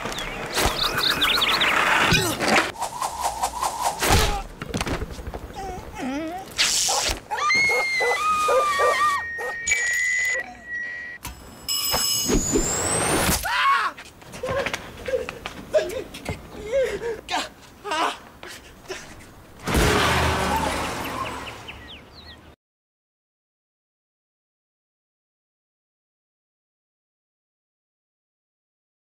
フォーク!